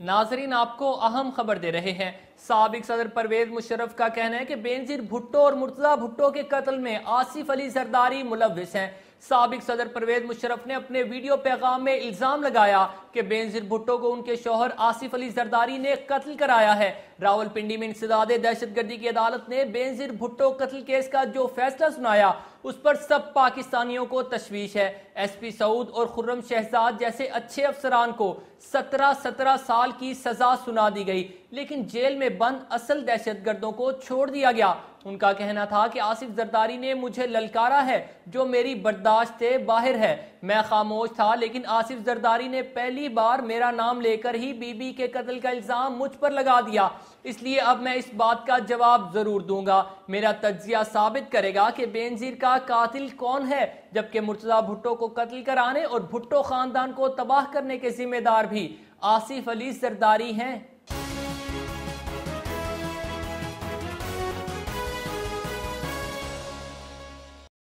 ناظرین، آپ کو اہم خبر دے رہے ہیں۔ سابق صدر پرویز مشرف کا کہنا ہے کہ بینزیر بھٹو اور مرتضی بھٹو کے قتل میں آصف علی زرداری ملوث ہیں۔ سابق صدر پرویز مشرف نے اپنے ویڈیو پیغام میں الزام لگایا کہ بینزیر بھٹو کو ان کے شوہر آصف علی زرداری نے قتل کرایا ہے۔ راول پنڈی میں انسداد دہشت گردی کی عدالت نے بینزیر بھٹو قتل کیس کا جو فیصلہ سنایا، اس پر سب پاکستانیوں کو تشویش ہے۔ ایس پی سعود اور خرم شہزاد جیسے اچھے افسران کو سترہ سترہ سال کی سزا سنا دی گئی، لیکن جیل میں بند اصل دہشت گردوں کو چھوڑ دیا گیا۔ ان کا کہنا تھا کہ آصف زرداری نے مجھے للکارا ہے جو میری برداشت سے باہر ہے۔ میں خاموش تھا، لیکن آصف زرداری نے پہلی پہلی بار میرا نام لے کر ہی بی بی کے قتل کا الزام مجھ پر لگا دیا۔ اس لیے اب میں اس بات کا جواب ضرور دوں گا۔ میرا تجزیہ ثابت کرے گا کہ بینزیر کا قاتل کون ہے، جبکہ مرتضی بھٹو کو قتل کرانے اور بھٹو خاندان کو تباہ کرنے کے ذمہ دار بھی۔ آصف علی زرداری ہیں۔